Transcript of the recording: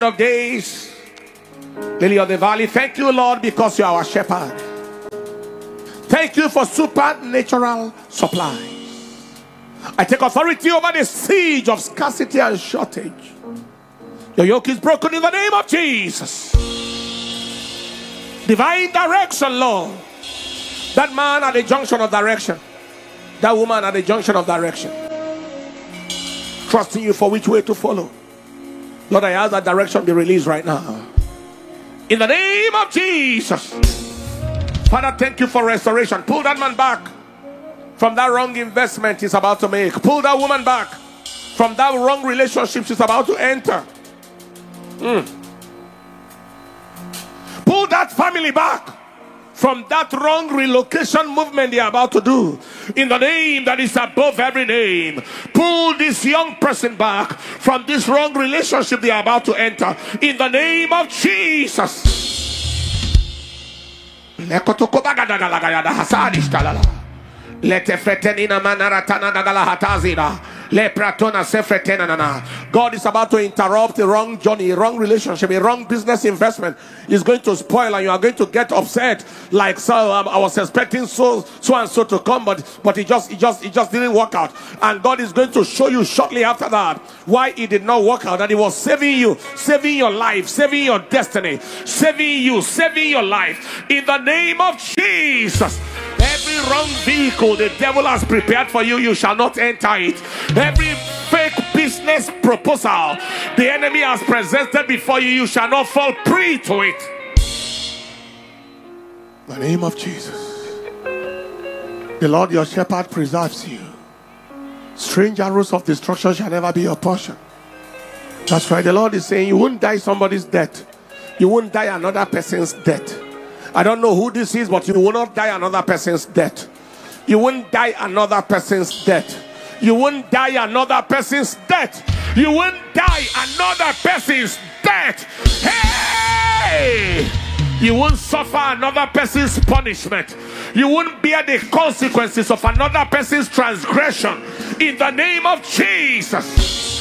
of days, Lily of the Valley. Thank you, Lord, because you are our shepherd. Thank you for supernatural supply. I take authority over the siege of scarcity and shortage. Your yoke is broken in the name of Jesus. Divine direction, Lord. That man at the junction of direction. That woman at the junction of direction. Trusting you for which way to follow. Lord, I ask that direction be released right now. In the name of Jesus. Father, thank you for restoration. Pull that man back from that wrong investment he's about to make. Pull that woman back from that wrong relationship she's about to enter. Mm. Pull that family back from that wrong relocation movement they're about to do. In the name that is above every name. Pull this young person back from this wrong relationship they're about to enter. In the name of Jesus. Hatazina. God is about to interrupt a wrong journey, a wrong relationship, a wrong business investment. Is going to spoil, and you are going to get upset. Like so, um, I was expecting so so and so to come, but but it just it just it just didn't work out. And God is going to show you shortly after that why it did not work out. That He was saving you, saving your life, saving your destiny, saving you, saving your life in the name of Jesus. Every wrong vehicle the devil has prepared for you, you shall not enter it. Every fake business proposal the enemy has presented before you, you shall not fall prey to it. In the name of Jesus. The Lord your shepherd preserves you. Strange arrows of destruction shall never be your portion. That's right. The Lord is saying you won't die somebody's death. You won't die another person's death. I don't know who this is, but you will not die another person's death. You won't die another person's death. You won't die another person's death. You won't die another person's death. Hey! You won't suffer another person's punishment. You won't bear the consequences of another person's transgression. In the name of Jesus.